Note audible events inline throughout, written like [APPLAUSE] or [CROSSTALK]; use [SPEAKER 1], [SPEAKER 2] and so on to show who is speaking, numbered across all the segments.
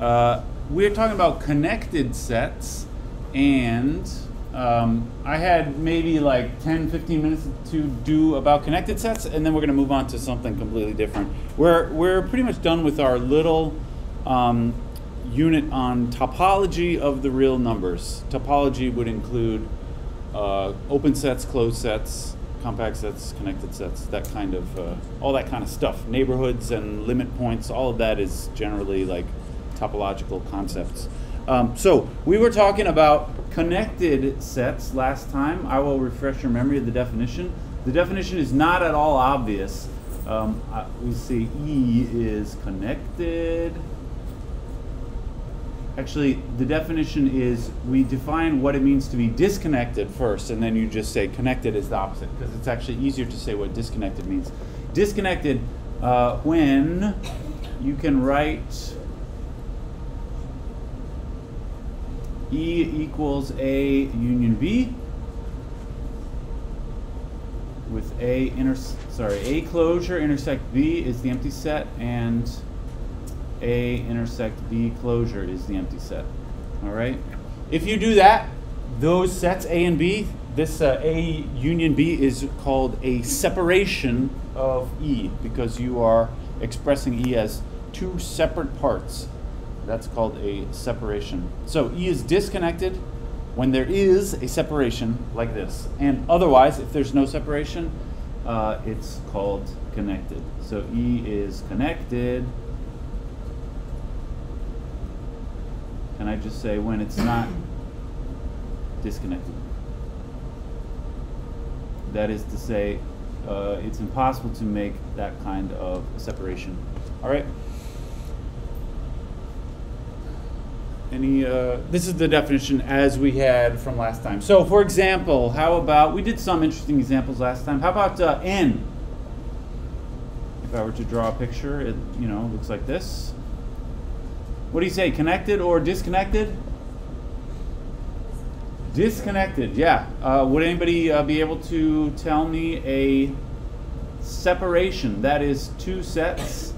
[SPEAKER 1] Uh, we're talking about connected sets, and um, I had maybe like 10, 15 minutes to do about connected sets, and then we're going to move on to something completely different. We're, we're pretty much done with our little um, unit on topology of the real numbers. Topology would include uh, open sets, closed sets, compact sets, connected sets, that kind of, uh, all that kind of stuff. Neighborhoods and limit points, all of that is generally like topological concepts. Um, so we were talking about connected sets last time. I will refresh your memory of the definition. The definition is not at all obvious. Um, we say E is connected. Actually, the definition is we define what it means to be disconnected first, and then you just say connected is the opposite, because it's actually easier to say what disconnected means. Disconnected uh, when you can write E equals A union B with A inter sorry A closure intersect B is the empty set and A intersect B closure is the empty set. All right. If you do that, those sets A and B, this uh, A union B is called a separation of E because you are expressing E as two separate parts. That's called a separation. So E is disconnected when there is a separation like this. And otherwise, if there's no separation, uh, it's called connected. So E is connected. Can I just say when it's not disconnected? That is to say, uh, it's impossible to make that kind of separation. All right? Any, uh, this is the definition as we had from last time. So, for example, how about, we did some interesting examples last time. How about uh, n? If I were to draw a picture, it, you know, looks like this. What do you say, connected or disconnected? Disconnected, yeah. Uh, would anybody uh, be able to tell me a separation? That is two sets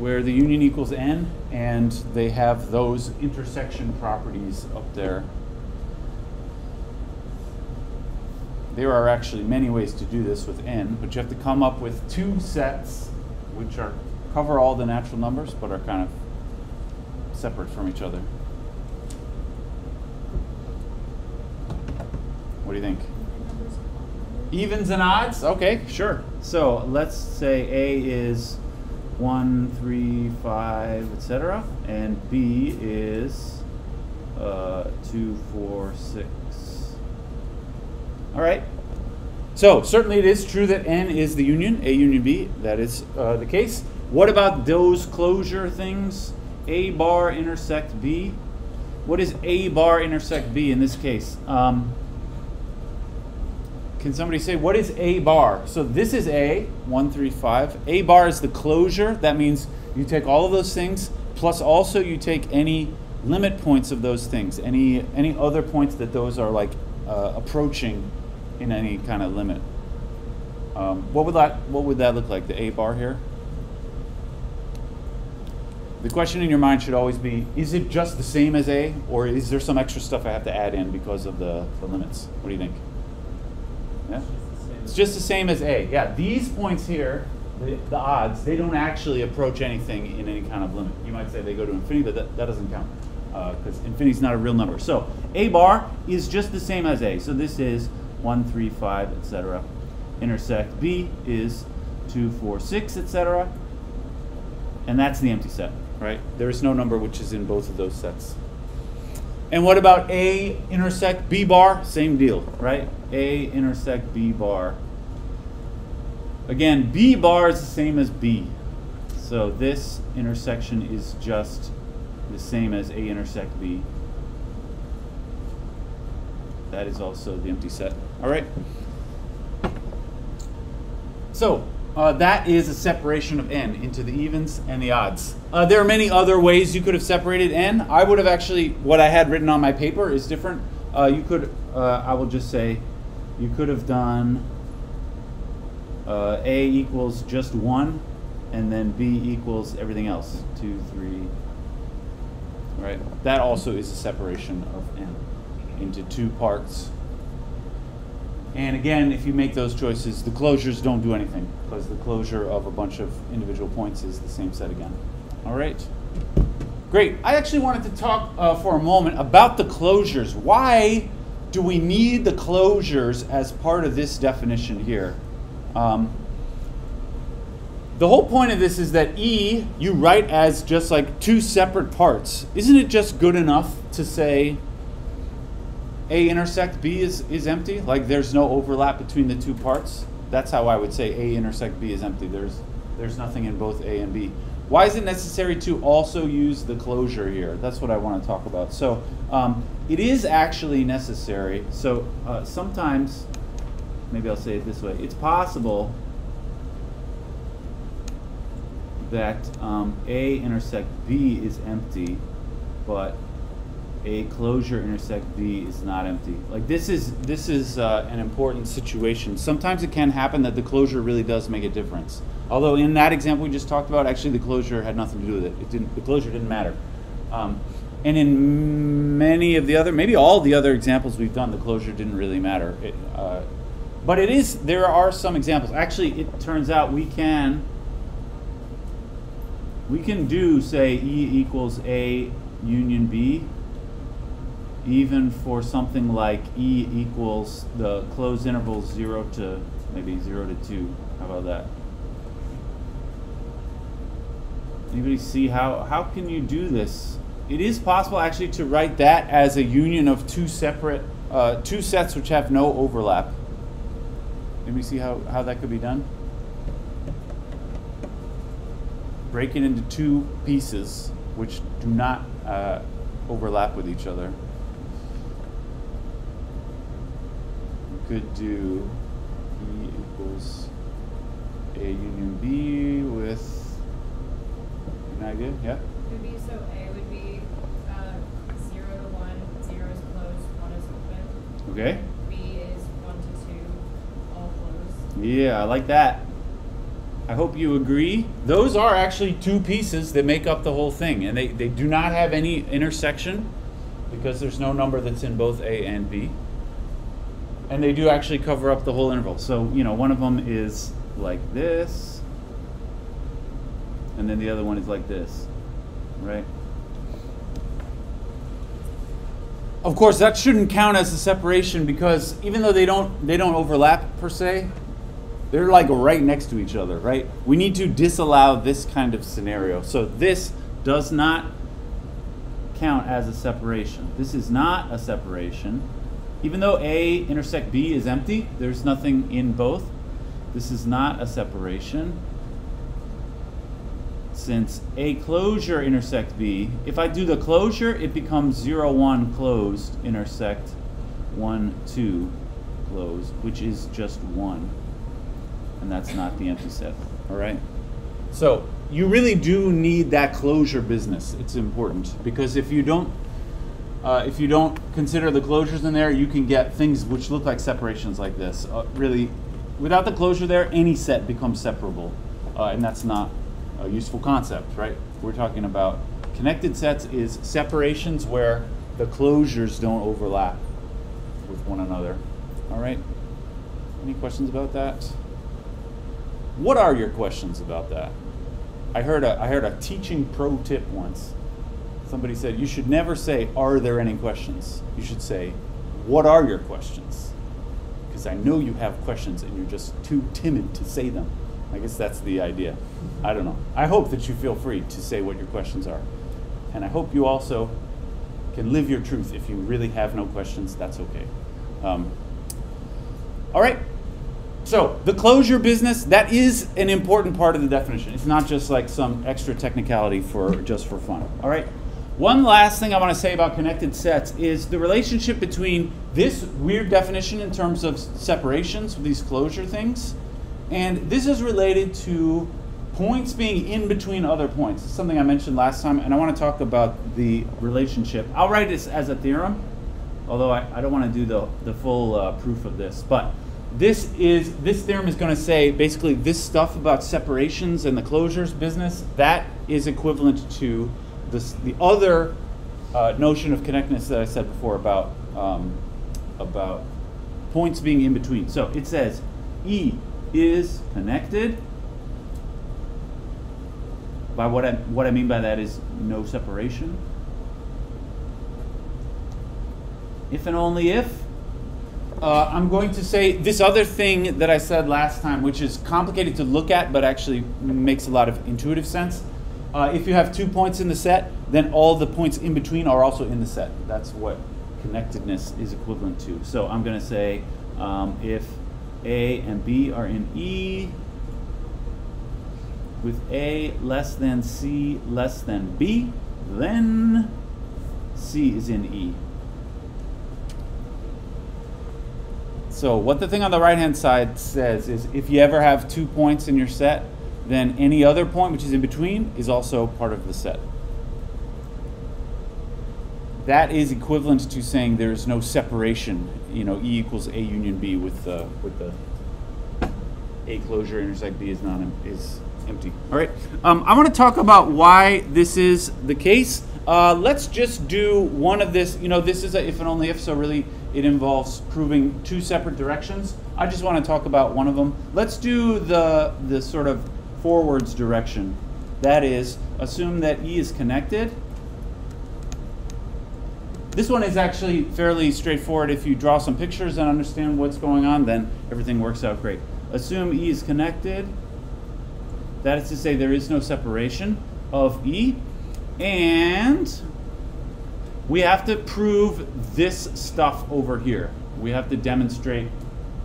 [SPEAKER 1] where the union equals n and they have those intersection properties up there. There are actually many ways to do this with n, but you have to come up with two sets which are cover all the natural numbers but are kind of separate from each other. What do you think? Evens and odds? Okay, sure. So let's say A is 1, 3, 5, etc. And B is uh, 2, 4, 6. All right. So certainly it is true that N is the union, A union B. That is uh, the case. What about those closure things? A bar intersect B. What is A bar intersect B in this case? Um, can somebody say what is A bar? So this is A, 1, 3, 5. A bar is the closure. That means you take all of those things, plus also you take any limit points of those things, any, any other points that those are like uh, approaching in any kind of limit. Um, what would that what would that look like? The A bar here. The question in your mind should always be: Is it just the same as A, or is there some extra stuff I have to add in because of the, the limits? What do you think? Yeah, it's just the same as A. Yeah, these points here, the, the odds, they don't actually approach anything in any kind of limit. You might say they go to infinity, but that, that doesn't count because uh, infinity is not a real number. So A bar is just the same as A. So this is 1, 3, 5, etc. Intersect B is 2, 4, 6, etc. And that's the empty set, right? There is no number which is in both of those sets. And what about A intersect B bar? Same deal, right? A intersect B bar. Again, B bar is the same as B. So this intersection is just the same as A intersect B. That is also the empty set. All right. So uh, that is a separation of n into the evens and the odds. Uh, there are many other ways you could have separated n. I would have actually, what I had written on my paper is different. Uh, you could, uh, I will just say, you could have done uh, a equals just 1 and then b equals everything else, 2, 3, right? That also is a separation of n into two parts. And again, if you make those choices, the closures don't do anything because the closure of a bunch of individual points is the same set again. All right? Great. I actually wanted to talk uh, for a moment about the closures. Why do we need the closures as part of this definition here? Um, the whole point of this is that E you write as just like two separate parts. Isn't it just good enough to say A intersect B is, is empty? Like there's no overlap between the two parts? That's how I would say A intersect B is empty. There's, there's nothing in both A and B. Why is it necessary to also use the closure here? That's what I want to talk about. So um, it is actually necessary. So uh, sometimes, maybe I'll say it this way, it's possible that um, A intersect B is empty, but a closure intersect B is not empty. Like this is this is uh, an important situation. Sometimes it can happen that the closure really does make a difference. Although in that example we just talked about, actually the closure had nothing to do with it. It didn't. The closure didn't matter. Um, and in many of the other, maybe all the other examples we've done, the closure didn't really matter. It, uh, but it is. There are some examples. Actually, it turns out we can. We can do say E equals A union B even for something like E equals the closed interval 0 to maybe 0 to 2. How about that? Anybody see how, how can you do this? It is possible actually to write that as a union of two separate, uh, two sets which have no overlap. Anybody see how, how that could be done? Break it into two pieces which do not uh, overlap with each other. Could do E equals A union B with an idea, yeah?
[SPEAKER 2] It would be, so A would be, uh, zero to one, zero is closed, one is open.
[SPEAKER 1] Okay.
[SPEAKER 2] B is one to two, all closed.
[SPEAKER 1] Yeah, I like that. I hope you agree. Those are actually two pieces that make up the whole thing, and they, they do not have any intersection because there's no number that's in both A and B. And they do actually cover up the whole interval. So, you know, one of them is like this, and then the other one is like this, right? Of course, that shouldn't count as a separation because even though they don't they don't overlap per se, they're like right next to each other, right? We need to disallow this kind of scenario. So this does not count as a separation. This is not a separation. Even though A intersect B is empty, there's nothing in both. This is not a separation. Since A closure intersect B, if I do the closure, it becomes 0, 1 closed intersect 1, 2 closed, which is just 1. And that's not the empty set. All right? So you really do need that closure business. It's important because if you don't uh, if you don't consider the closures in there, you can get things which look like separations like this. Uh, really, without the closure there, any set becomes separable, uh, and that's not a useful concept, right? We're talking about connected sets is separations where the closures don't overlap with one another. All right. Any questions about that? What are your questions about that? I heard a I heard a teaching pro tip once somebody said you should never say are there any questions? You should say what are your questions? Because i know you have questions and you're just too timid to say them. I guess that's the idea. I don't know. I hope that you feel free to say what your questions are. And i hope you also can live your truth. If you really have no questions that's okay. Um, all right. So the closure business that is an important part of the definition. It's not just like some extra technicality for just for fun. All right one last thing I want to say about connected sets is the relationship between this weird definition in terms of separations, these closure things, and this is related to points being in between other points. It's something I mentioned last time, and I want to talk about the relationship. I'll write this as a theorem, although I, I don't want to do the, the full uh, proof of this. But this is this theorem is going to say basically this stuff about separations and the closures business that is equivalent to this the other uh, notion of connectedness that I said before about um, about points being in between. So it says E is connected. By what I what I mean by that is no separation. If and only if. Uh, I'm going to say this other thing that I said last time, which is complicated to look at, but actually makes a lot of intuitive sense. Uh, if you have two points in the set, then all the points in between are also in the set. That's what connectedness is equivalent to. So I'm going to say um, if A and B are in E, with A less than C less than B, then C is in E. So what the thing on the right hand side says is if you ever have two points in your set, then any other point which is in between is also part of the set. That is equivalent to saying there's no separation, you know, E equals A union B with the, with the A closure intersect B is not is empty. All right. Um, I want to talk about why this is the case. Uh, let's just do one of this. You know, this is a if and only if, so really it involves proving two separate directions. I just want to talk about one of them. Let's do the, the sort of forwards direction. That is, assume that E is connected. This one is actually fairly straightforward. If you draw some pictures and understand what's going on, then everything works out great. Assume E is connected. That is to say there is no separation of E. And we have to prove this stuff over here. We have to demonstrate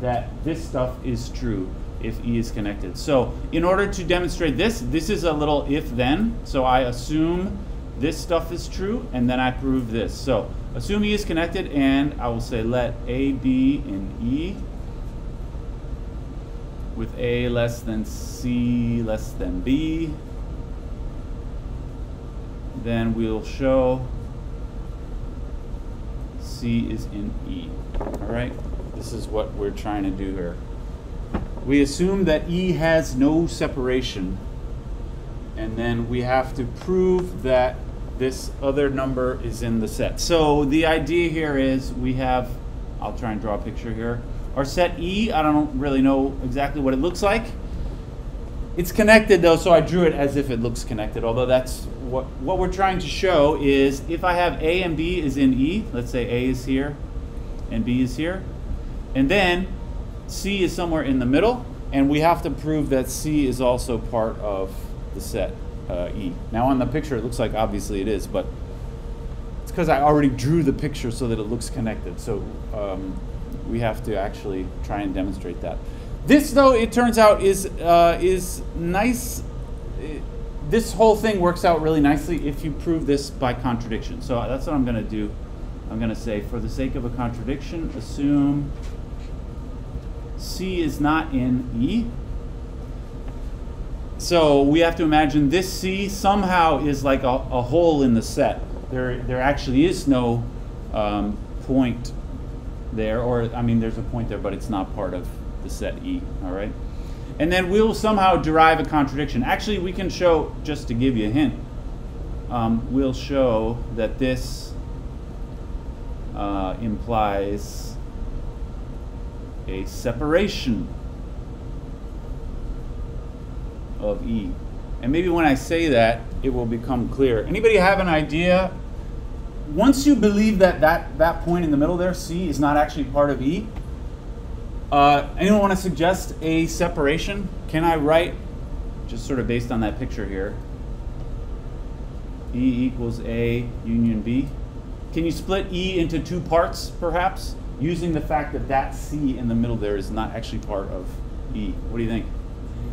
[SPEAKER 1] that this stuff is true if E is connected. So in order to demonstrate this, this is a little if-then. So I assume this stuff is true, and then I prove this. So assume E is connected, and I will say let A be in E with A less than C less than B. Then we'll show C is in E. All right, this is what we're trying to do here. We assume that E has no separation, and then we have to prove that this other number is in the set. So the idea here is we have, I'll try and draw a picture here. Our set E, I don't really know exactly what it looks like. It's connected though, so I drew it as if it looks connected, although that's what, what we're trying to show is if I have A and B is in E, let's say A is here and B is here, and then C is somewhere in the middle, and we have to prove that C is also part of the set uh, E. Now on the picture it looks like obviously it is, but it's because I already drew the picture so that it looks connected. So um, we have to actually try and demonstrate that. This, though, it turns out is uh, is nice. this whole thing works out really nicely if you prove this by contradiction. So that's what I'm going to do. I'm going to say, for the sake of a contradiction, assume C is not in E. So we have to imagine this C somehow is like a, a hole in the set. There, there actually is no um, point there, or I mean, there's a point there, but it's not part of the set E, all right? And then we'll somehow derive a contradiction. Actually, we can show, just to give you a hint, um, we'll show that this uh, implies a separation of E. And maybe when I say that, it will become clear. Anybody have an idea? Once you believe that that, that point in the middle there, C, is not actually part of E, uh, anyone want to suggest a separation? Can I write, just sort of based on that picture here, E equals A union B? Can you split E into two parts, perhaps, using the fact that that C in the middle there is not actually part of E? What do you think?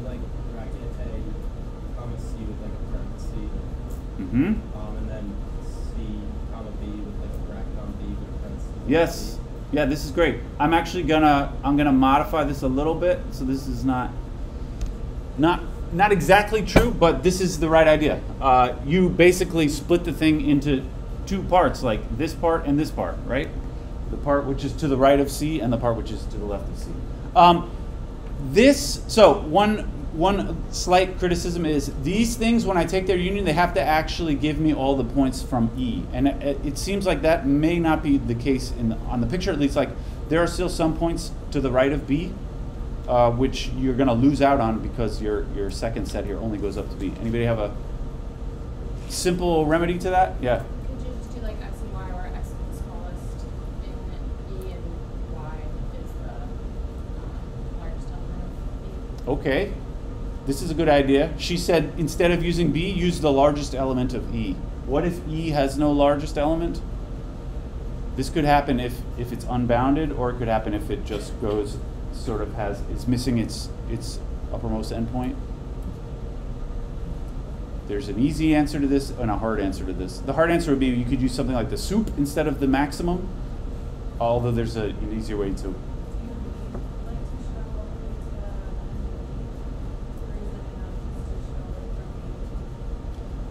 [SPEAKER 3] like bracket A, comma C with like a parenthesis,
[SPEAKER 1] Mm-hmm.
[SPEAKER 3] um, and then C, comma B with like a bracket on B with a parenthesis.
[SPEAKER 1] Yes. Yeah, this is great. I'm actually gonna I'm gonna modify this a little bit, so this is not not not exactly true, but this is the right idea. Uh, you basically split the thing into two parts, like this part and this part, right? The part which is to the right of C and the part which is to the left of C. Um, this so one one slight criticism is these things when I take their union they have to actually give me all the points from E and it, it seems like that may not be the case in the, on the picture at least like there are still some points to the right of B uh, which you're going to lose out on because your your second set here only goes up to B. Anybody have a simple remedy to that? Yeah.
[SPEAKER 2] Could you just do like X and Y where X is the smallest in E and Y is the um, largest element of E?
[SPEAKER 1] Okay, this is a good idea. She said instead of using B, use the largest element of E. What if E has no largest element? This could happen if, if it's unbounded, or it could happen if it just goes, sort of has, it's missing its, its uppermost endpoint. There's an easy answer to this and a hard answer to this. The hard answer would be you could use something like the sup instead of the maximum, although there's a, an easier way to. Uh,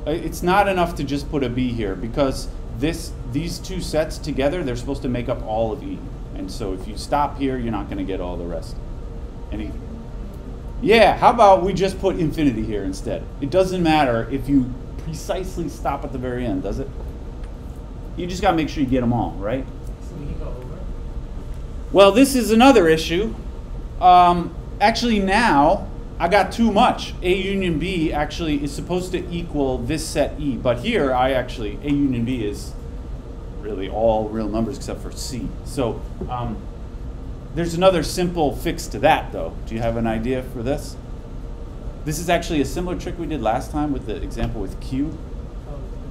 [SPEAKER 1] It's not enough to just put a B here because this these two sets together they're supposed to make up all of E. And so if you stop here, you're not going to get all the rest. Any Yeah, how about we just put infinity here instead? It doesn't matter if you precisely stop at the very end, does it? You just got to make sure you get them all, right?
[SPEAKER 3] So we can go over.
[SPEAKER 1] Well, this is another issue. Um, actually, now I got too much. A union B actually is supposed to equal this set E, but here I actually A union B is really all real numbers except for C. So um, there's another simple fix to that, though. Do you have an idea for this? This is actually a similar trick we did last time with the example with Q.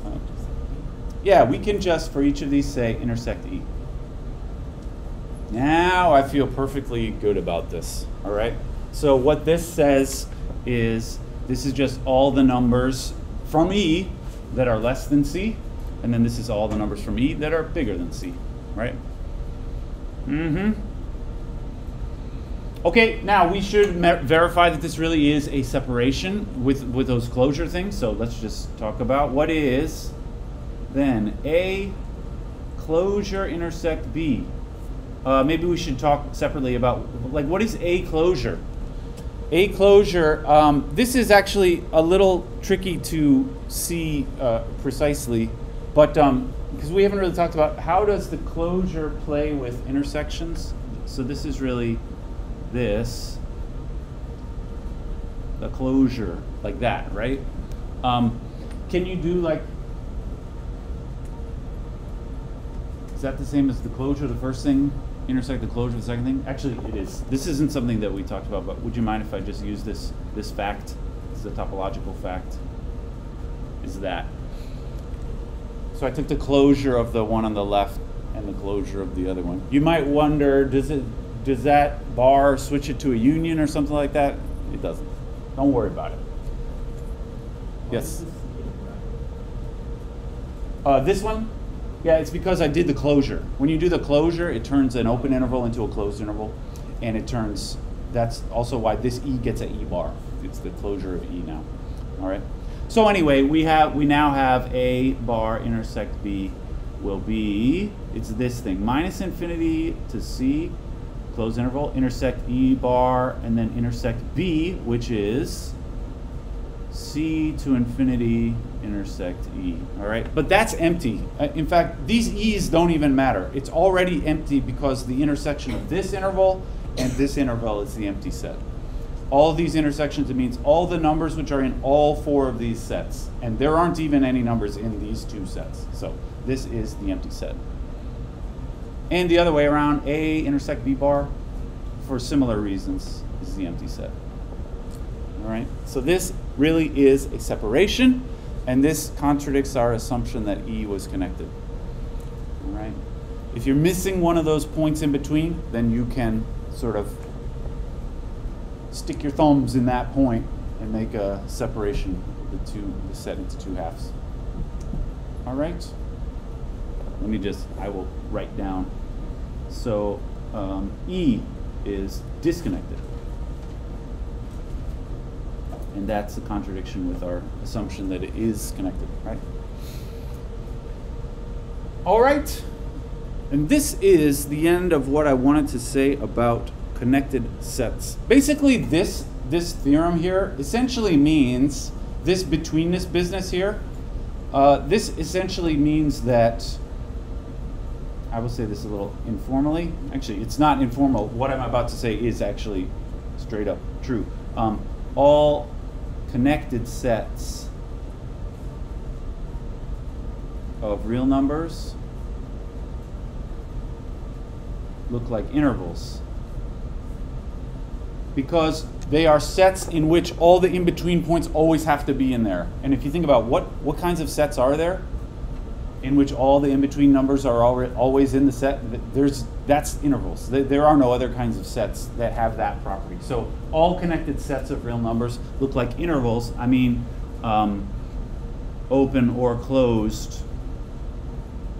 [SPEAKER 3] Oh,
[SPEAKER 1] Yeah, we can just for each of these say intersect E. Now I feel perfectly good about this. All right. So what this says is this is just all the numbers from E that are less than C, and then this is all the numbers from E that are bigger than C. Right? Mm-hmm. Okay, now we should verify that this really is a separation with, with those closure things. So let's just talk about what is then A closure intersect B. Uh, maybe we should talk separately about like what is A closure? A closure. Um, this is actually a little tricky to see uh, precisely, but because we haven't really talked about how does the closure play with intersections. So this is really this, the closure like that, right? Um, can you do like? Is that the same as the closure? The first thing intersect the closure of the second thing? Actually, it is. This isn't something that we talked about, but would you mind if I just use this this fact? This is a topological fact. Is that? So I took the closure of the one on the left and the closure of the other one. You might wonder, does it does that bar switch it to a union or something like that? It doesn't. Don't worry about it. Yes.
[SPEAKER 3] is this incorrect?
[SPEAKER 1] Uh, this one, yeah, it's because I did the closure. When you do the closure, it turns an open interval into a closed interval, and it turns. That's also why this e gets a e bar. It's the closure of e now. All right. So anyway, we have we now have a bar intersect b will be it's this thing minus infinity to c closed interval intersect e bar and then intersect b which is C to infinity intersect E. All right, but that's empty. Uh, in fact, these E's don't even matter. It's already empty because the intersection of this interval and this interval is the empty set. All these intersections, it means all the numbers which are in all four of these sets. And there aren't even any numbers in these two sets. So this is the empty set. And the other way around, A intersect B bar, for similar reasons, is the empty set. All right, so this really is a separation, and this contradicts our assumption that E was connected. All right, if you're missing one of those points in between, then you can sort of stick your thumbs in that point and make a separation of the two, the set into two halves. All right, let me just, I will write down. So um, E is disconnected. And that's a contradiction with our assumption that it is connected, right? All right. And this is the end of what I wanted to say about connected sets. Basically, this this theorem here essentially means this betweenness business here. Uh, this essentially means that I will say this a little informally. Actually, it's not informal. What I'm about to say is actually straight up true. Um, all connected sets of real numbers look like intervals because they are sets in which all the in-between points always have to be in there. And if you think about what, what kinds of sets are there in which all the in-between numbers are always in the set, there's, that's intervals. There are no other kinds of sets that have that property. So all connected sets of real numbers look like intervals. I mean, um, open or closed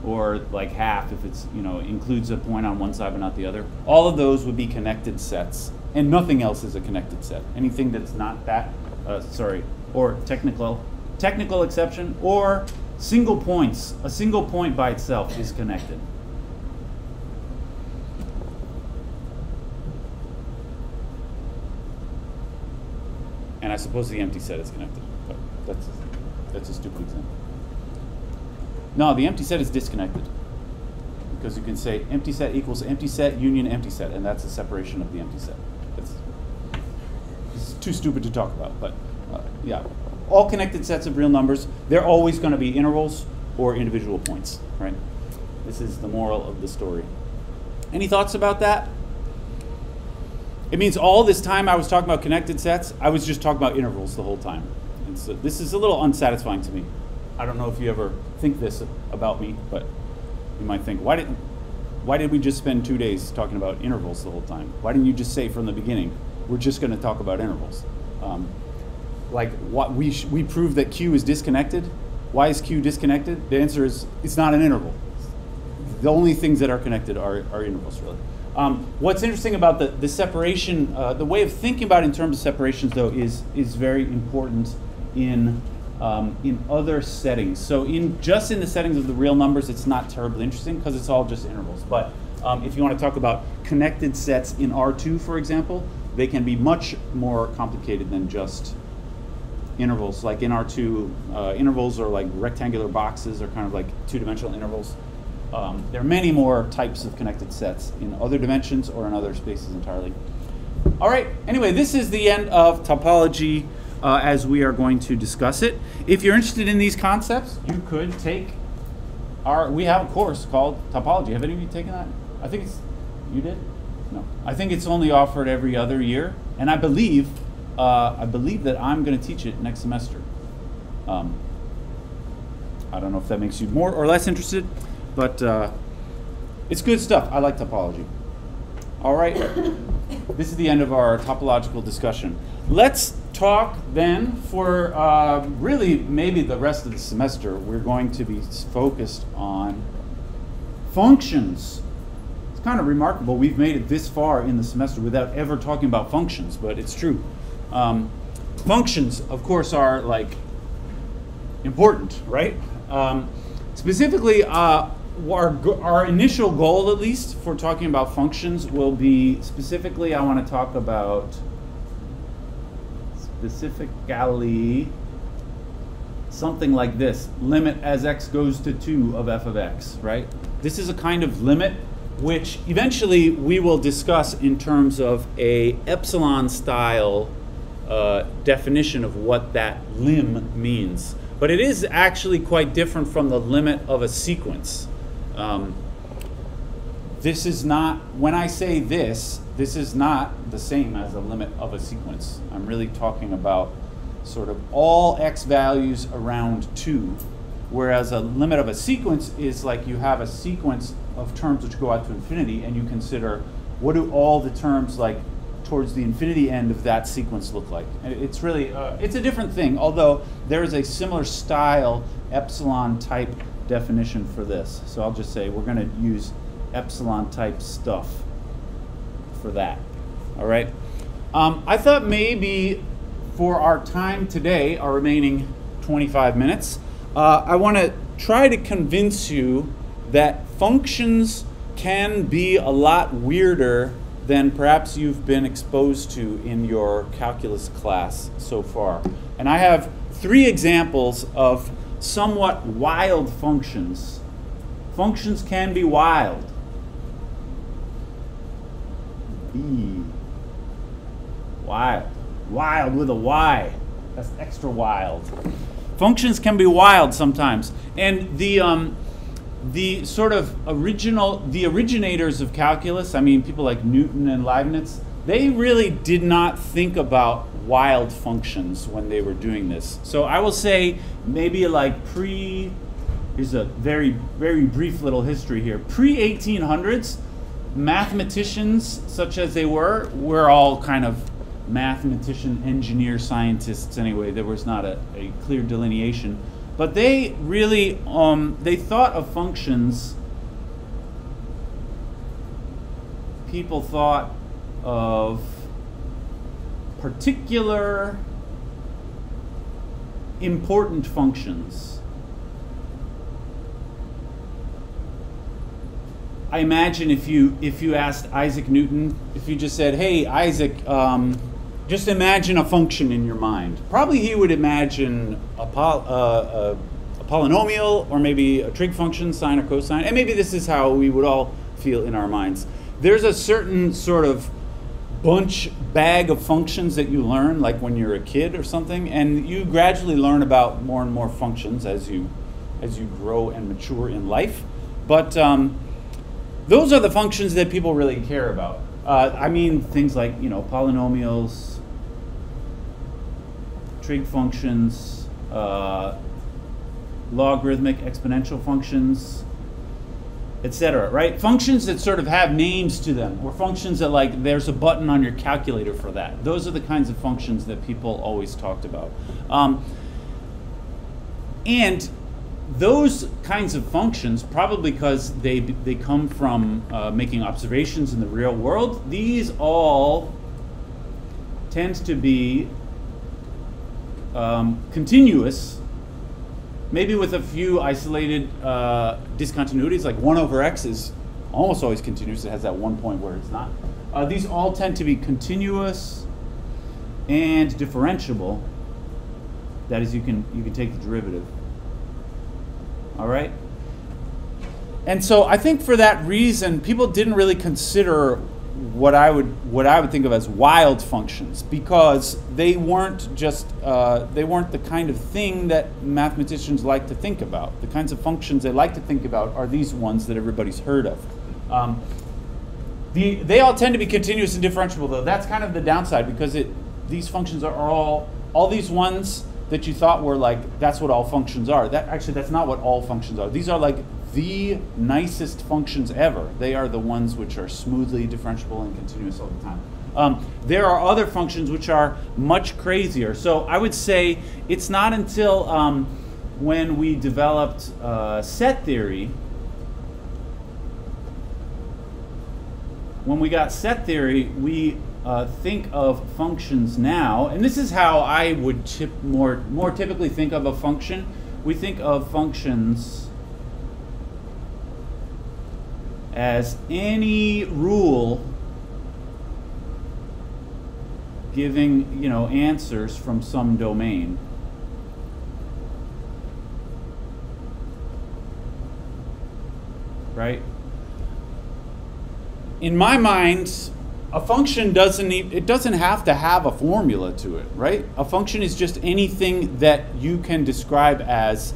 [SPEAKER 1] or like half if it's you know includes a point on one side but not the other all of those would be connected sets and nothing else is a connected set anything that's not that uh, sorry or technical technical exception or single points a single point by itself is connected and i suppose the empty set is connected but that's that's a stupid example no, the empty set is disconnected. Because you can say empty set equals empty set union empty set, and that's a separation of the empty set. It's, it's too stupid to talk about, but uh, yeah. All connected sets of real numbers, they're always going to be intervals or individual points, right? This is the moral of the story. Any thoughts about that? It means all this time I was talking about connected sets, I was just talking about intervals the whole time. And so this is a little unsatisfying to me. I don't know if you ever think this about me, but you might think, why didn't why did we just spend two days talking about intervals the whole time? Why didn't you just say from the beginning, we're just going to talk about intervals? Um, like, what we, we prove that Q is disconnected. Why is Q disconnected? The answer is it's not an interval. The only things that are connected are, are intervals, really. Um, what's interesting about the, the separation, uh, the way of thinking about it in terms of separations, though, is, is very important in um, in other settings. So in just in the settings of the real numbers, it's not terribly interesting because it's all just intervals. But um, if you want to talk about connected sets in R2, for example, they can be much more complicated than just intervals. Like in R2, uh, intervals are like rectangular boxes, are kind of like two-dimensional intervals. Um, there are many more types of connected sets in other dimensions or in other spaces entirely. All right, anyway, this is the end of topology uh, as we are going to discuss it. If you're interested in these concepts, you could take our, we have a course called Topology. Have any of you taken that? I think it's, you did? No. I think it's only offered every other year, and I believe, uh, I believe that I'm going to teach it next semester. Um, I don't know if that makes you more or less interested, but uh, it's good stuff. I like topology. All right. [COUGHS] this is the end of our topological discussion. Let's talk then for uh, really maybe the rest of the semester. We're going to be focused on functions. It's kind of remarkable we've made it this far in the semester without ever talking about functions, but it's true. Um, functions, of course, are like important, right? Um, specifically, uh, our, our initial goal, at least, for talking about functions will be specifically, I want to talk about specifically something like this limit as x goes to 2 of f of x, right? This is a kind of limit which eventually we will discuss in terms of a epsilon style uh, definition of what that lim means. But it is actually quite different from the limit of a sequence. Um, this is not, when I say this, this is not the same as a limit of a sequence. I'm really talking about sort of all x values around 2, whereas a limit of a sequence is like you have a sequence of terms which go out to infinity, and you consider what do all the terms like towards the infinity end of that sequence look like. It's really, uh, it's a different thing, although there is a similar style epsilon type definition for this. So I'll just say we're going to use epsilon type stuff for that. All right. Um, I thought maybe for our time today, our remaining 25 minutes, uh, I want to try to convince you that functions can be a lot weirder than perhaps you've been exposed to in your calculus class so far. And I have three examples of somewhat wild functions. Functions can be wild. B. Wild. Wild with a Y. That's extra wild. Functions can be wild sometimes. And the um, the sort of original the originators of calculus, I mean people like Newton and Leibniz, they really did not think about wild functions when they were doing this. So I will say maybe like pre here's a very very brief little history here. Pre 1800s, mathematicians such as they were were all kind of mathematician, engineer, scientists anyway. There was not a, a clear delineation. But they really um, they thought of functions. People thought of particular important functions. I imagine if you if you asked Isaac Newton, if you just said, "Hey, Isaac, um, just imagine a function in your mind," probably he would imagine a, pol- uh, a, a polynomial or maybe a trig function, sine or cosine, and maybe this is how we would all feel in our minds. There's a certain sort of bunch bag of functions that you learn, like when you're a kid or something, and you gradually learn about more and more functions as you as you grow and mature in life. But um, those are the functions that people really care about. Uh, I mean, things like you know polynomials, trig functions, uh, logarithmic exponential functions, etc. Right? Functions that sort of have names to them, or functions that like there's a button on your calculator for that. Those are the kinds of functions that people always talked about. Um, and those kinds of functions, probably because they, they come from uh, making observations in the real world, these all tend to be um, continuous, maybe with a few isolated uh, discontinuities, like 1 over x is almost always continuous. It has that one point where it's not. Uh, these all tend to be continuous and differentiable. That is, you can, you can take the derivative. All right? And so I think for that reason, people didn't really consider what I would what I would think of as wild functions because they weren't just uh, they weren't the kind of thing that mathematicians like to think about. The kinds of functions they like to think about are these ones that everybody's heard of. Um, the, they all tend to be continuous and differentiable though. That's kind of the downside because it these functions are all all these ones that you thought were like that's what all functions are. That actually that's not what all functions are. These are like the nicest functions ever. They are the ones which are smoothly differentiable and continuous all the time. Um, there are other functions which are much crazier. So I would say it's not until um, when we developed uh, set theory, when we got set theory, we uh, think of functions now, and this is how I would more more typically think of a function. We think of functions as any rule giving you know answers from some domain. Right? In my mind, a function doesn't need, it doesn't have to have a formula to it, right? A function is just anything that you can describe as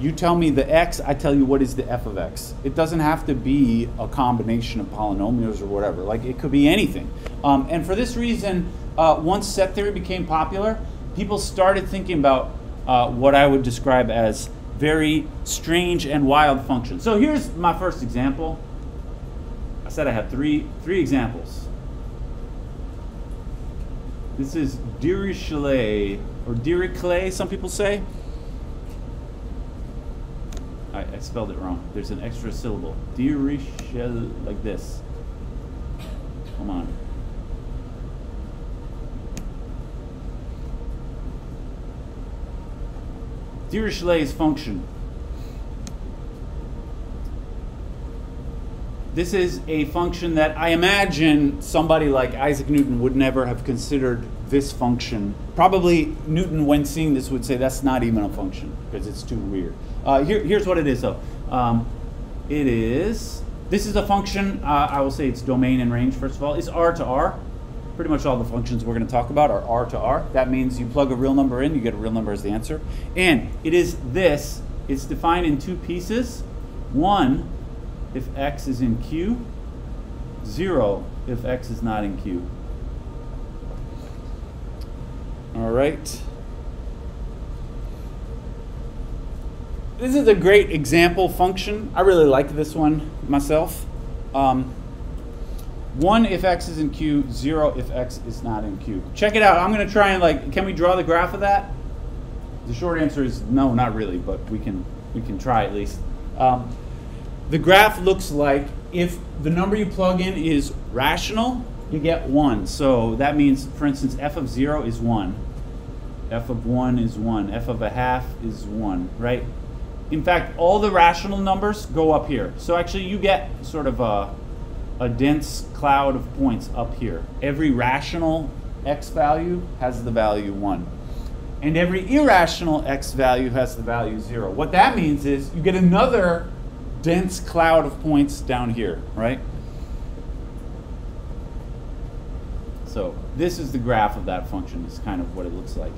[SPEAKER 1] you tell me the x, I tell you what is the f of x. It doesn't have to be a combination of polynomials or whatever. Like it could be anything. Um, and for this reason, uh, once set theory became popular, people started thinking about uh, what I would describe as very strange and wild functions. So here's my first example. I said I had three three examples. This is Dirichlet, or Dirichlet, some people say. I, I spelled it wrong. There's an extra syllable. Dirichel, like this. Come on. Dirichlet's function. this is a function that I imagine somebody like Isaac Newton would never have considered this function. Probably Newton, when seeing this, would say that's not even a function because it's too weird. Uh, here, here's what it is, though. Um, it is, this is a function, uh, I will say its domain and range, first of all, is R to R. Pretty much all the functions we're going to talk about are R to R. That means you plug a real number in, you get a real number as the answer. And it is this, it's defined in two pieces. One, if x is in Q, 0 if x is not in Q. All right. This is a great example function. I really like this one myself. Um, 1 if x is in Q, 0 if x is not in Q. Check it out. I'm going to try and like, can we draw the graph of that? The short answer is no, not really, but we can, we can try at least. Um, the graph looks like if the number you plug in is rational, you get 1. So that means, for instance, f of 0 is 1. F of 1 is 1. f of a half is 1, right? In fact, all the rational numbers go up here. So actually you get sort of a, a dense cloud of points up here. Every rational x value has the value 1. And every irrational x value has the value 0. What that means is you get another dense cloud of points down here, right? So this is the graph of that function. It's kind of what it looks like.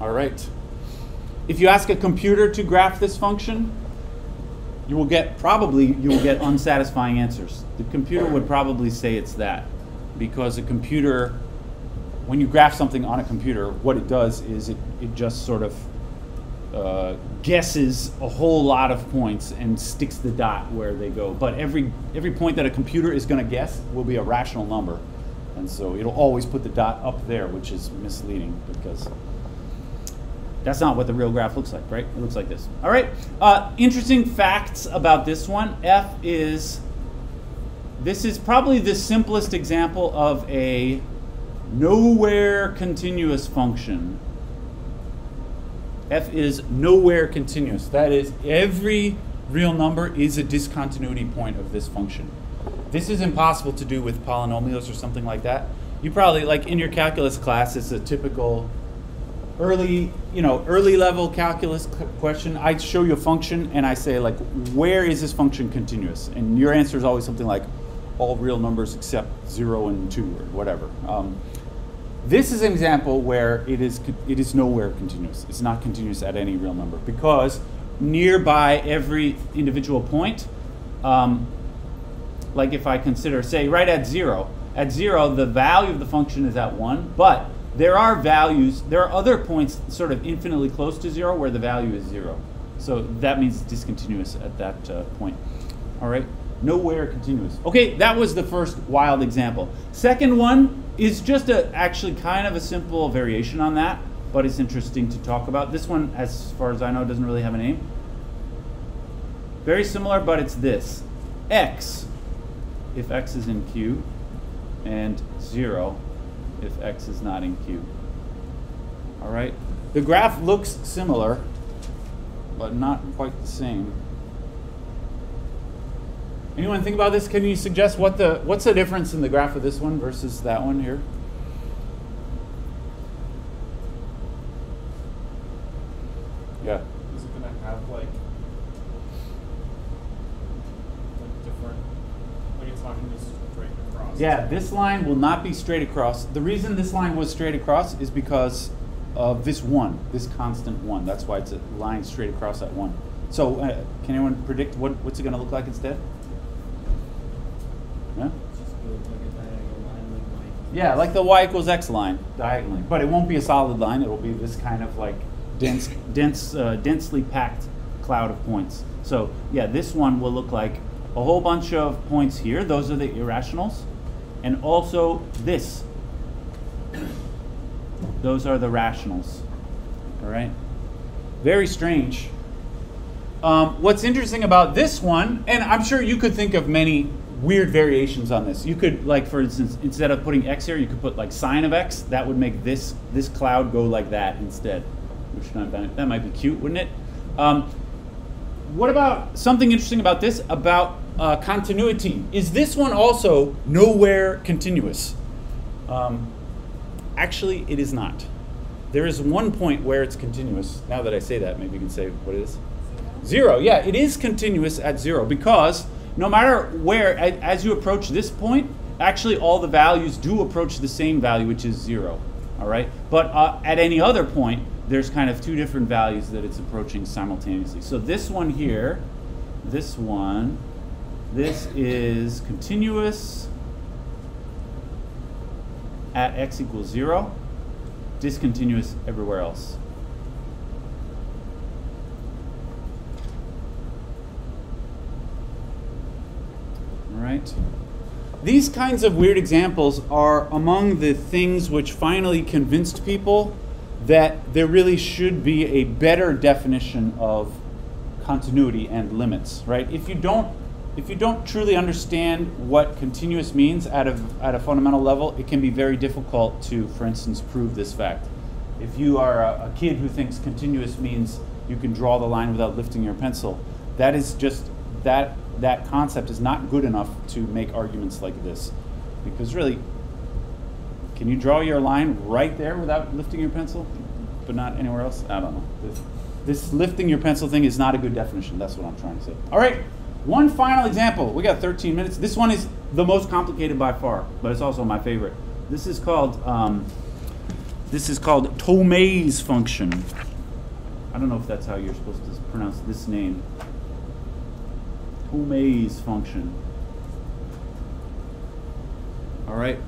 [SPEAKER 1] All right. If you ask a computer to graph this function, you will get probably you will get unsatisfying answers. The computer would probably say it's that because a computer when you graph something on a computer, what it does is it, it just sort of uh, guesses a whole lot of points and sticks the dot where they go. But every every point that a computer is going to guess will be a rational number, and so it'll always put the dot up there, which is misleading because that's not what the real graph looks like, right? It looks like this. All right. Uh, interesting facts about this one. F is this is probably the simplest example of a nowhere continuous function f is nowhere continuous. That is, every real number is a discontinuity point of this function. This is impossible to do with polynomials or something like that. You probably, like in your calculus class, it's a typical early, you know, early level calculus question. I show you a function and I say like, where is this function continuous? And your answer is always something like, all real numbers except zero and two or whatever. Um, this is an example where it is, it is nowhere continuous. It's not continuous at any real number because nearby every individual point, um, like if I consider, say, right at zero, at zero, the value of the function is at one, but there are values, there are other points sort of infinitely close to zero where the value is zero. So that means it's discontinuous at that uh, point. All right, nowhere continuous. Okay, that was the first wild example. Second one, is just a, actually kind of a simple variation on that, but it's interesting to talk about. This one, as far as I know, doesn't really have a name. Very similar, but it's this. x, if x is in Q, and 0 if x is not in Q. All right? The graph looks similar, but not quite the same. Anyone think about this? Can you suggest what the what's the difference in the graph of this one versus that one here? Yeah.
[SPEAKER 4] Is it gonna have like like different like it's not gonna be straight across?
[SPEAKER 1] Yeah, this line will not be straight across. The reason this line was straight across is because of this one, this constant one. That's why it's a line straight across that one. So, uh, can anyone predict what, what's it going to look like instead? Yeah? Yeah, like the y equals x line diagonally, but it won't be a solid line. It'll be this kind of like dense, [LAUGHS] dense, uh, densely packed cloud of points. So yeah, this one will look like a whole bunch of points here. Those are the irrationals, and also this. Those are the rationals. All right. Very strange. Um, what's interesting about this one, and I'm sure you could think of many weird variations on this. You could, like, for instance, instead of putting x here, you could put like sine of x. That would make this this cloud go like that instead, which that might be cute, wouldn't it? Um, what about something interesting about this about uh, continuity? Is this one also nowhere continuous? Um, actually, it is not. There is one point where it's continuous. Now that I say that, maybe you can say what it is. Zero. Yeah, it is continuous at zero because no matter where, as you approach this point, actually all the values do approach the same value, which is zero. All right. But uh, at any other point, there's kind of two different values that it's approaching simultaneously. So this one here, this one, this is continuous at x equals zero, discontinuous everywhere else. All right. These kinds of weird examples are among the things which finally convinced people that there really should be a better definition of continuity and limits, right? If you don't if you don't truly understand what continuous means at a, at a fundamental level, it can be very difficult to, for instance, prove this fact. If you are a, a kid who thinks continuous means you can draw the line without lifting your pencil, that is just that that concept is not good enough to make arguments like this, because really, can you draw your line right there without lifting your pencil, but not anywhere else? I don't know. This, this lifting your pencil thing is not a good definition. That's what I'm trying to say. All right, one final example. We got 13 minutes. This one is the most complicated by far, but it's also my favorite. This is called um, this is called Thomae's function. I don't know if that's how you're supposed to pronounce this name. Thomae's function. All right.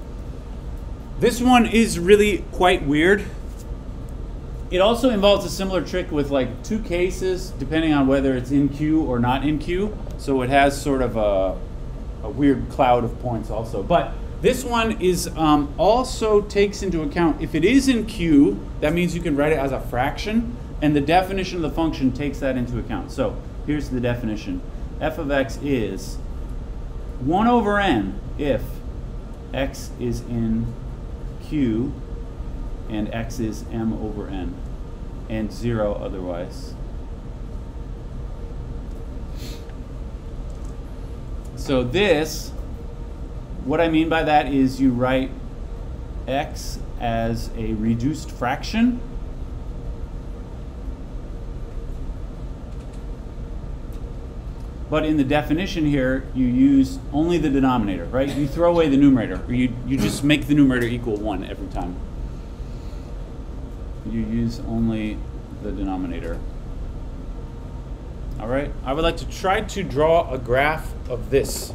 [SPEAKER 1] This one is really quite weird. It also involves a similar trick with like two cases, depending on whether it's in Q or not in Q. So it has sort of a, a weird cloud of points also. But this one is um, also takes into account if it is in Q, that means you can write it as a fraction, and the definition of the function takes that into account. So here's the definition: f of x is 1 over n if x is in Q and x is m over n, and 0 otherwise. So this, what I mean by that is you write x as a reduced fraction. But in the definition here, you use only the denominator, right? You throw away the numerator, or you, you just make the numerator equal 1 every time. You use only the denominator. All right, I would like to try to draw a graph of this.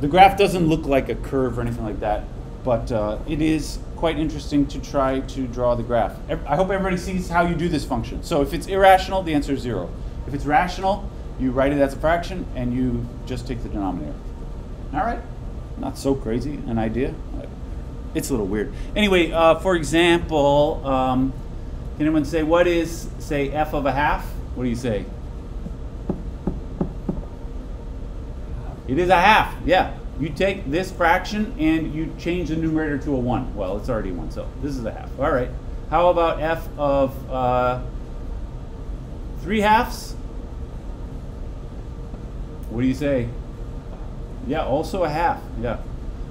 [SPEAKER 1] The graph doesn't look like a curve or anything like that, but uh, it is quite interesting to try to draw the graph. I hope everybody sees how you do this function. So if it's irrational, the answer is zero. If it's rational, you write it as a fraction and you just take the denominator. All right, not so crazy an idea. It's a little weird. Anyway, uh, for example, um, can anyone say what is, say, f of a half? What do you say? It is a half, yeah. You take this fraction and you change the numerator to a 1. Well, it's already 1, so this is a half. All right. How about f of uh, 3 halves? What do you say? Yeah, also a half, yeah.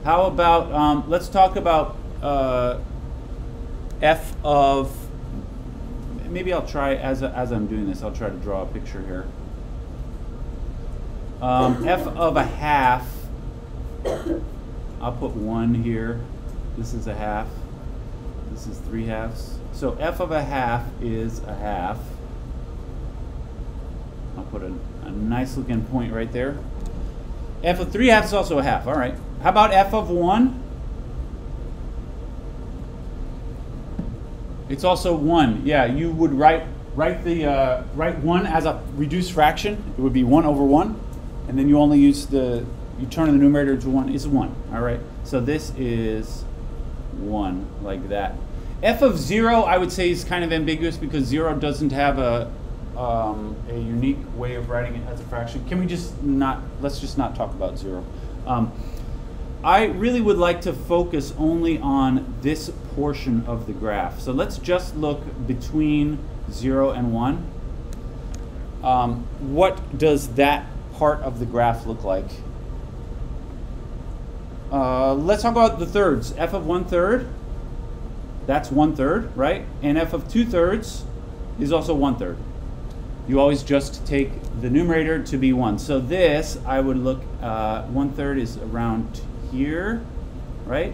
[SPEAKER 1] How about, um, let's talk about uh, f of, maybe I'll try, as, as I'm doing this, I'll try to draw a picture here. Um, f of a half, I'll put 1 here. This is a half. This is 3 halves. So f of a half is a half. I'll put a, a nice looking point right there. f of 3 halves is also a half. All right. How about f of 1? It's also 1. Yeah, you would write write the uh, write 1 as a reduced fraction. It would be 1 over 1. And then you only use the you turn the numerator to 1 is 1. All right. So this is 1 like that. f of 0 I would say is kind of ambiguous because 0 doesn't have a um, a unique way of writing it as a fraction. Can we just not let's just not talk about 0. Um, I really would like to focus only on this portion of the graph. So let's just look between 0 and 1. um, what does that part of the graph look like? Uh, let's talk about the thirds. f of one third, that's one third, right? And f of two thirds is also one third. You always just take the numerator to be one. So this, I would look, uh, one third is around here, right?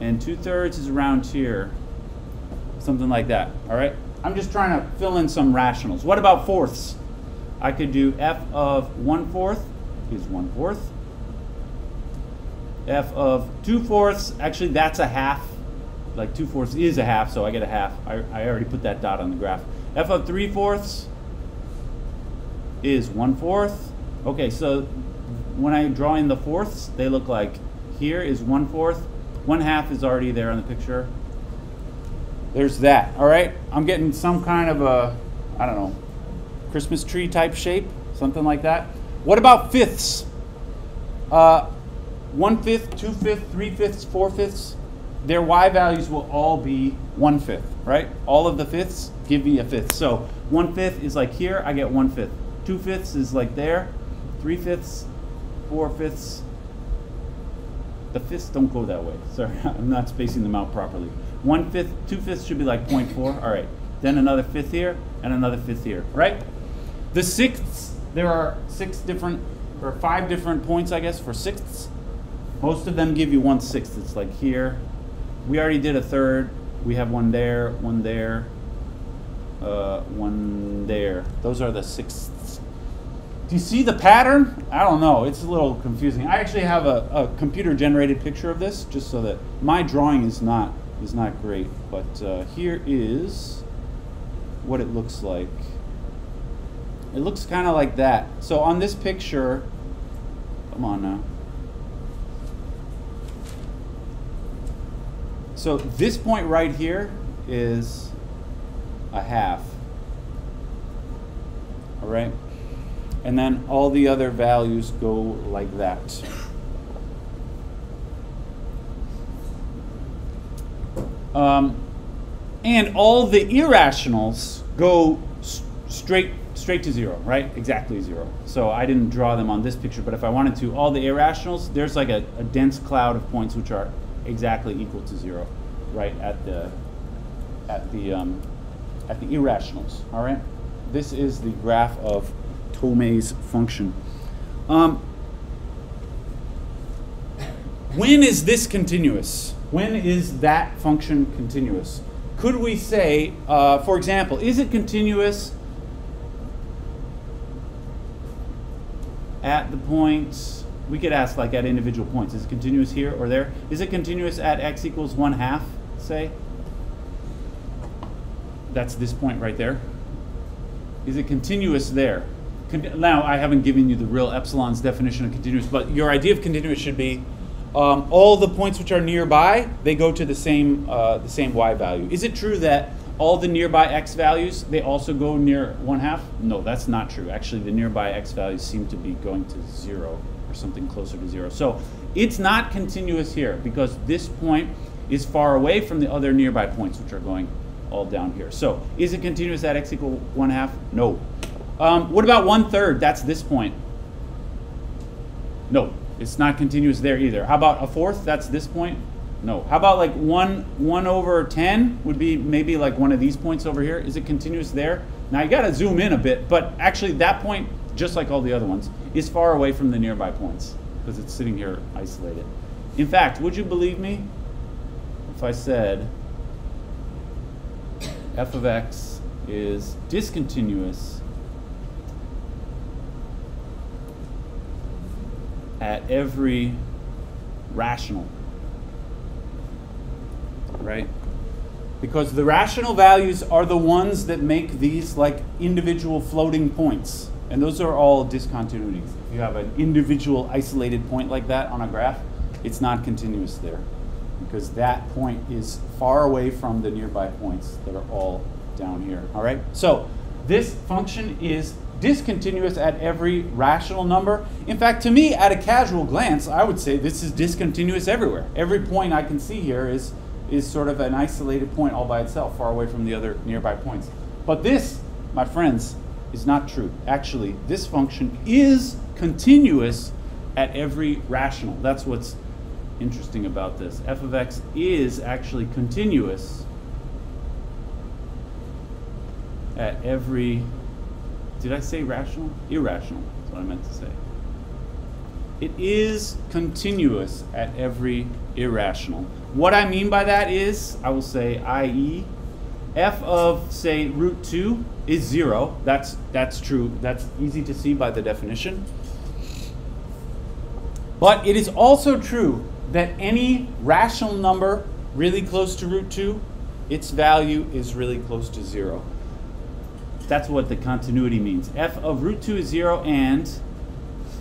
[SPEAKER 1] And two thirds is around here. Something like that, all right? I'm just trying to fill in some rationals. What about fourths? I could do f of one fourth is one fourth. f of two fourths, actually that's a half. Like two fourths is a half, so I get a half. I, I already put that dot on the graph. f of three fourths is one fourth. Okay, so when I draw in the fourths, they look like here is one fourth. One half is already there on the picture. There's that, all right? I'm getting some kind of a, I don't know, Christmas tree type shape, something like that. What about fifths? Uh, one fifth, two fifths, three fifths, four fifths. Their y values will all be one fifth, right? All of the fifths give me a fifth. So one fifth is like here, I get one fifth. Two fifths is like there. Three fifths, four fifths. The fifths don't go that way. [LAUGHS] Sorry, I'm not spacing them out properly. One fifth, two fifths should be like 0.4. All right. Then another fifth here and another fifth here, right? The sixths, there are six different, or five different points, I guess, for sixths. Most of them give you one sixth. It's like here. We already did a third. We have one there, one there, uh, one there. Those are the sixths. Do you see the pattern? I don't know. It's a little confusing. I actually have a, a computer generated picture of this just so that my drawing is not is not great. But uh, here is what it looks like. It looks kind of like that. So on this picture, come on now. So this point right here is a half. All right? And then all the other values go like that. Um, and all the irrationals go straight straight to zero, right? Exactly zero. So I didn't draw them on this picture, but if I wanted to, all the irrationals, there's like a, a dense cloud of points which are exactly equal to zero, right at the at the um, at the irrationals. All right. This is the graph of Thomae's function. Um, when is this continuous? When is that function continuous? Could we say, uh, for example, is it continuous at the point, we could ask like at individual points, is it continuous here or there? Is it continuous at x equals 1 half, say? That's this point right there. Is it continuous there? Con- now, I haven't given you the real epsilon's definition of continuous, but your idea of continuous should be um, all the points which are nearby, they go to the same, uh, the same y value. Is it true that all the nearby x values, they also go near 1 half? No, that's not true. Actually, the nearby x values seem to be going to 0 or something closer to 0. So it's not continuous here because this point is far away from the other nearby points which are going all down here. So is it continuous at x equal 1 half? No. Um, what about 1 third? That's this point. No, it's not continuous there either. How about a fourth? That's this point. No. How about like one one over ten would be maybe like one of these points over here. Is it continuous there? Now you got to zoom in a bit, but actually that point, just like all the other ones, is far away from the nearby points because it's sitting here isolated. In fact, would you believe me if I said f of x is discontinuous at every rational? Right? Because the rational values are the ones that make these like individual floating points. And those are all discontinuities. If you have an individual isolated point like that on a graph, it's not continuous there. Because that point is far away from the nearby points that are all down here. All right? So this function is discontinuous at every rational number. In fact, to me, at a casual glance, I would say this is discontinuous everywhere. Every point I can see here is is sort of an isolated point all by itself, far away from the other nearby points. But this, my friends, is not true. Actually, this function is continuous at every rational. That's what's interesting about this. f of x is actually continuous at every, did I say rational? Irrational, that's what I meant to say. It is continuous at every irrational. What I mean by that is, I will say, i.e., f of, say, root 2 is 0. That's, that's true. That's easy to see by the definition. But it is also true that any rational number really close to root 2, its value is really close to 0. That's what the continuity means. f of root 2 is 0 and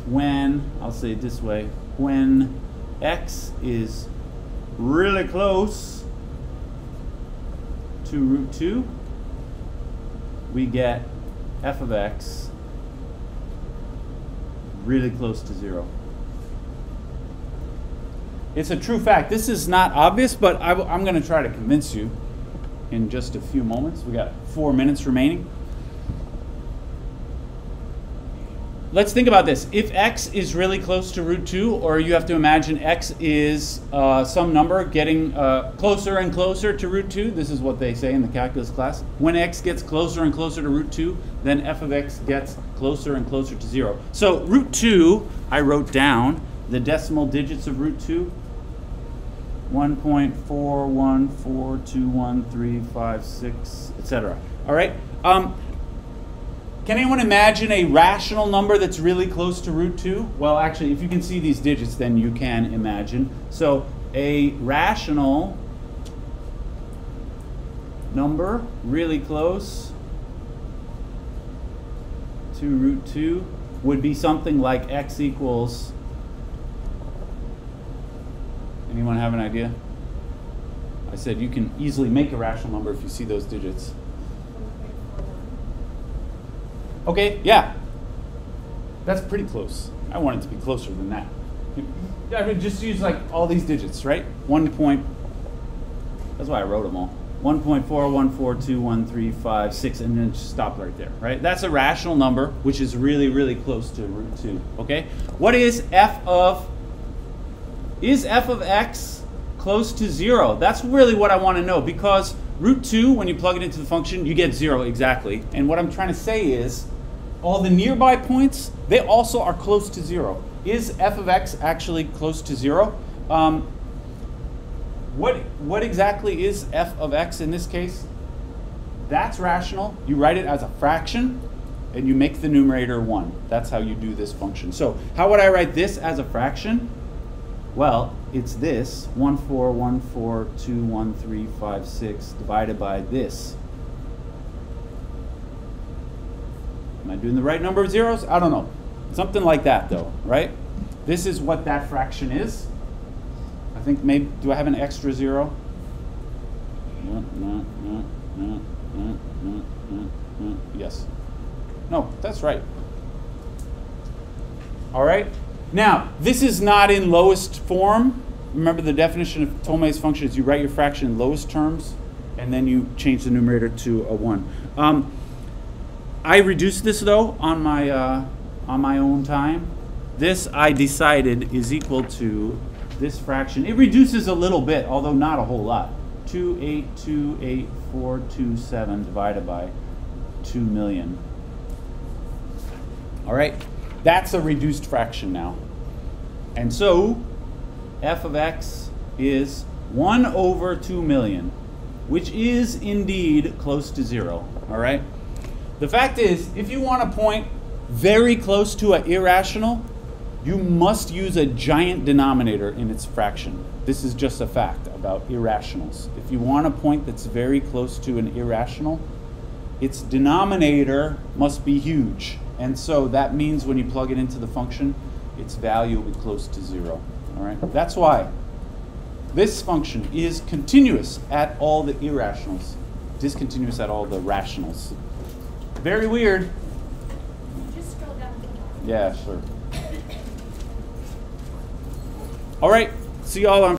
[SPEAKER 1] when, I'll say it this way, when x is really close to root 2, we get f of x really close to 0. It's a true fact. This is not obvious, but I, am going to try to convince you in just a few moments. We got four minutes remaining. Let's think about this. If x is really close to root 2, or you have to imagine x is uh, some number getting uh, closer and closer to root 2, this is what they say in the calculus class. When x gets closer and closer to root 2, then f of x gets closer and closer to 0. So root 2, I wrote down the decimal digits of root 2. 1.4142135, etc. All right? Um, can anyone imagine a rational number that's really close to root 2? Well, actually, if you can see these digits, then you can imagine. So a rational number really close to root 2 would be something like x equals, anyone have an idea? I said you can easily make a rational number if you see those digits. Okay, yeah. That's pretty close. I want it to be closer than that. I mean, just use like all these digits, right? One point, that's why I wrote them all. 1.41421356, and then just stop right there, right? That's a rational number, which is really, really close to root 2, okay? What is f of, is f of x close to 0? That's really what I want to know, because root 2, when you plug it into the function, you get 0 exactly. And what I'm trying to say is, all the nearby points, they also are close to zero. Is f of x actually close to zero? Um, what, what exactly is f of x in this case? That's rational. You write it as a fraction, and you make the numerator 1. That's how you do this function. So how would I write this as a fraction? Well, it's this, 141421356 divided by this, Am I doing the right number of zeros? I don't know. Something like that, though, right? This is what that fraction is. I think maybe, do I have an extra zero? Yes. No, that's right. All right? Now, this is not in lowest form. Remember the definition of Thomae's function is you write your fraction in lowest terms, and then you change the numerator to a 1. Um, I reduced this though on my uh, on my own time. This I decided is equal to this fraction. It reduces a little bit, although not a whole lot. 2828427 divided by 2 million. All right, that's a reduced fraction now. And so f of x is 1 over 2 million, which is indeed close to 0. All right? The fact is, if you want a point very close to an irrational, you must use a giant denominator in its fraction. This is just a fact about irrationals. If you want a point that's very close to an irrational, its denominator must be huge. And so that means when you plug it into the function, its value will be close to zero. All right? That's why this function is continuous at all the irrationals, discontinuous at all the rationals. Very weird.
[SPEAKER 2] Just scroll down to the bottom.
[SPEAKER 1] Yeah, sure. All right. See y'all on